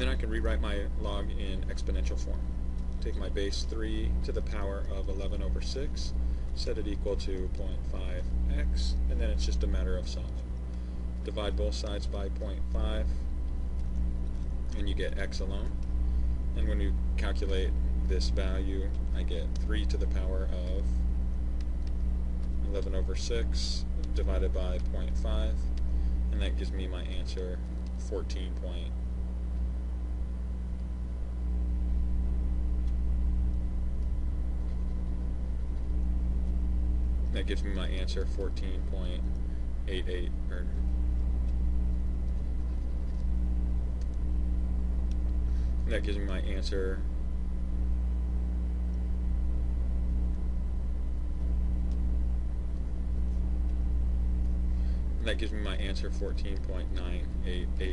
Then I can rewrite my log in exponential form. Take my base 3 to the power of 11 over 6, set it equal to 0.5x, and then it's just a matter of solving. Divide both sides by 0.5, and you get x alone. And when you calculate this value, I get 3 to the power of 11 over 6 divided by 0.5, and that gives me my answer 14 That gives me my answer 14.88 or that gives me my answer that gives me my answer 14.988 approximately.